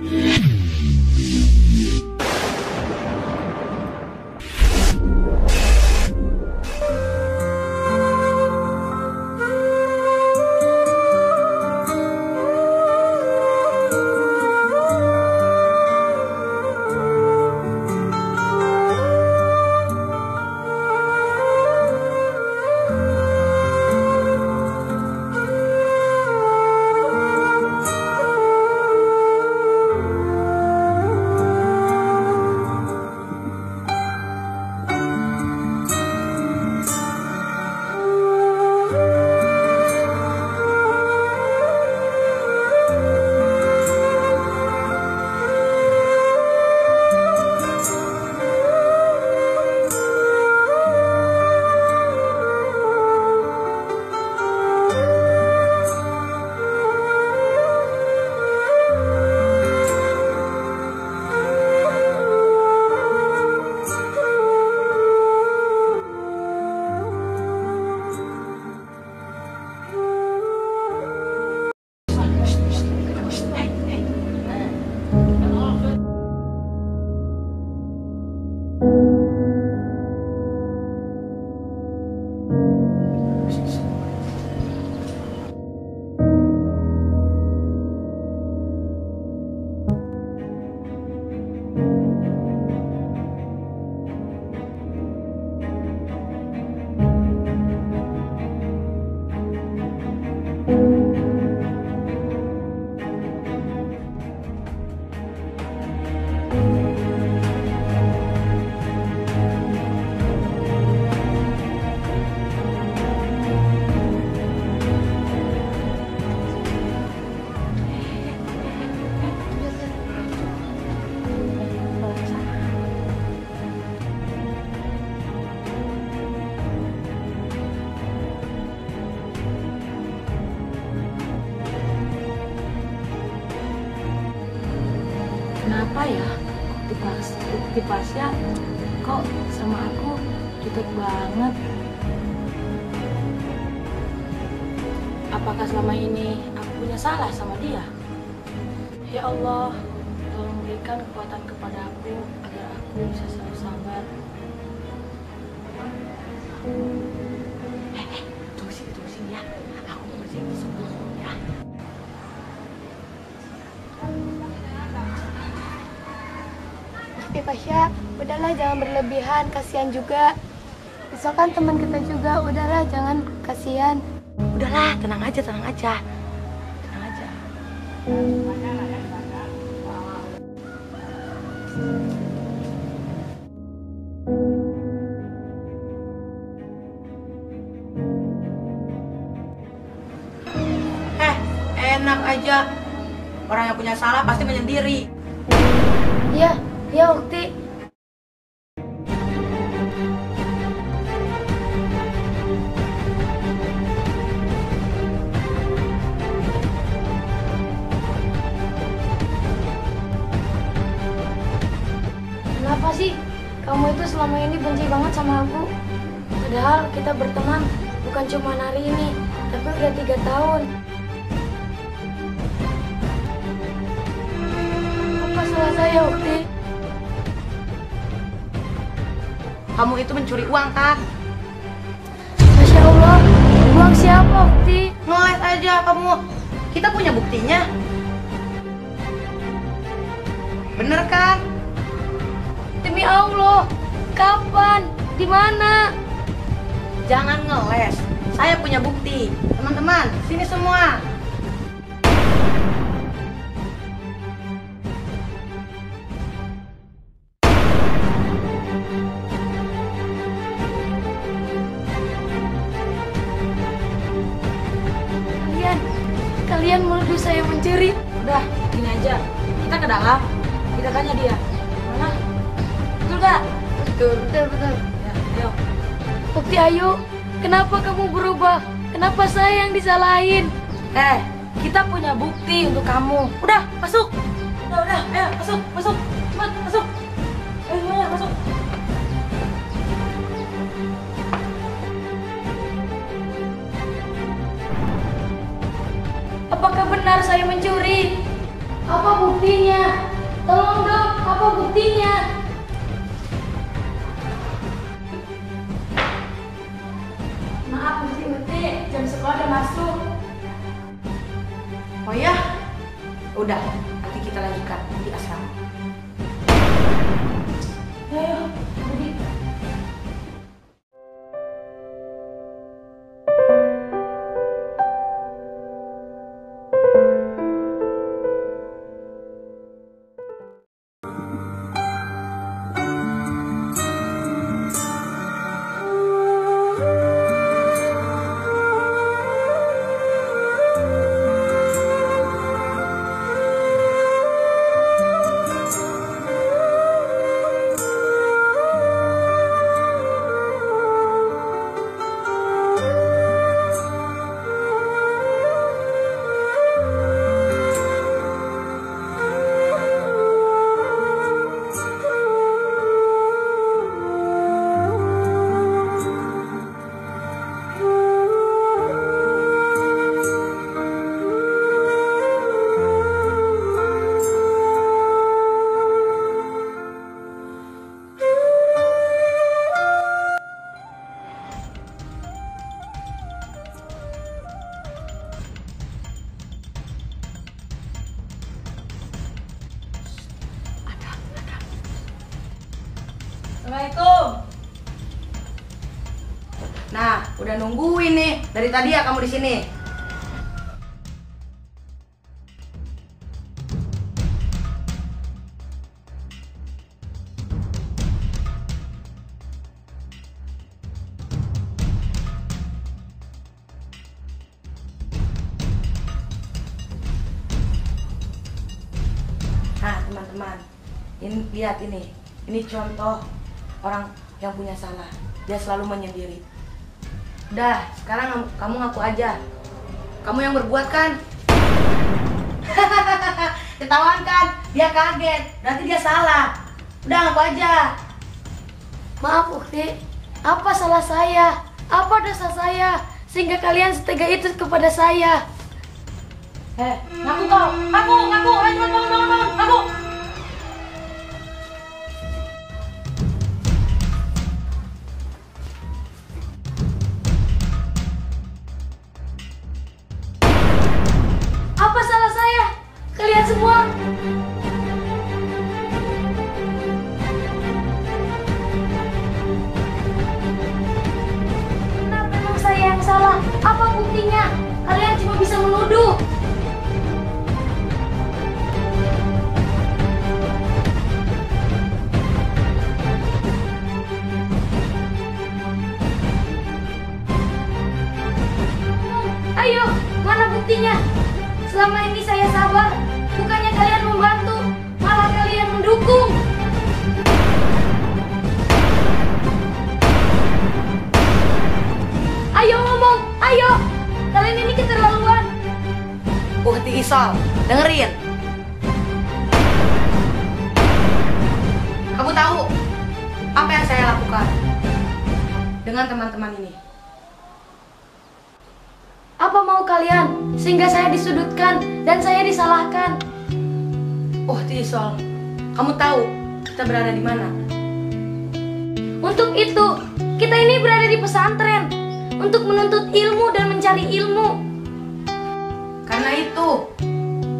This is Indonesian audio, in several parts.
Yeah. Tipas, tipasnya kok sama aku jutek banget. Apakah selama ini aku punya salah sama dia? Ya Allah, tolong berikan kekuatan kepada aku agar aku bisa selalu sabar. Eh, eh, Tapi Pasya, udahlah jangan berlebihan, kasihan juga. Besok kan teman kita juga, udahlah jangan kasihan. Udahlah, tenang aja, tenang aja. Tenang aja. Eh, enak aja. Orang yang punya salah pasti menyendiri. Iya, iya Ukti. Kenapa sih kamu itu selama ini benci banget sama aku? Padahal kita berteman bukan cuma hari ini, tapi udah tiga tahun. Apa salah saya, Ukti? Kamu itu mencuri uang kan? Masya Allah, uang siapa, Ukti? Ngeles aja kamu. Kita punya buktinya. Bener kan? Demi Allah, kapan? Di mana? Jangan ngeles. Saya punya bukti. Teman-teman, sini semua. Mencuri. Udah, gini aja. Kita ke dalam. Kita tanya dia. Mana? Betul gak? Betul, betul, betul. Ya, ayo. Ukti ayo, kenapa kamu berubah? Kenapa saya yang disalahin? Eh, kita punya bukti untuk kamu. Udah, masuk. Udah, udah, ayo, masuk, masuk. Cepat, masuk. saya mencuri. Apa buktinya? Tolong dong, apa buktinya? Maaf, Uti Uti, jam sekolah udah masuk. Oh ya? Udah, nanti kita lanjutkan di asrama. Ayo. Nah, udah nungguin nih. Dari tadi ya kamu di sini. Nah, teman-teman, ini lihat ini. Ini contoh orang yang punya salah. Dia selalu menyendiri. Udah, sekarang kamu- kamu ngaku aja. Kamu yang berbuat kan? Ketahuan kan? Dia kaget. Berarti dia salah. Udah ngaku aja. Maaf, Ukti. Apa salah saya? Apa dosa saya? Sehingga kalian setega itu kepada saya. Eh, ngaku kau. Ngaku, ngaku. Ayo cepat bangun, bangun, bangun. Ngaku. Selama ini saya sabar, bukannya kalian membantu, malah kalian mendukung. Ayo ngomong, ayo. Kalian ini keterlaluan. Uhti Isol, dengerin. Kamu tahu apa yang saya lakukan dengan teman-teman ini? Apa mau kalian sehingga saya disudutkan dan saya disalahkan? Uhti Isol, kamu tahu kita berada di mana? Untuk itu, kita ini berada di pesantren untuk menuntut ilmu dan mencari ilmu. Karena itu,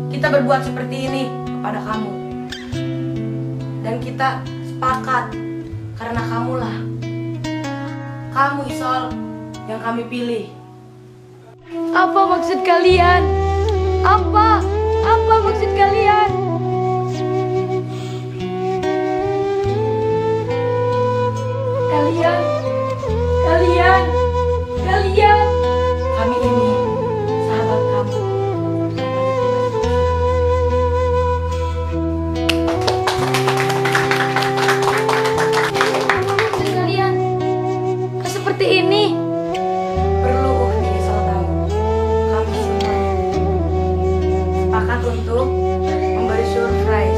kita berbuat seperti ini kepada kamu. Dan kita sepakat karena kamulah. Kamu Isol yang kami pilih. Apa maksud kalian? Apa? Apa maksud kalian? Kalian Bersurprise.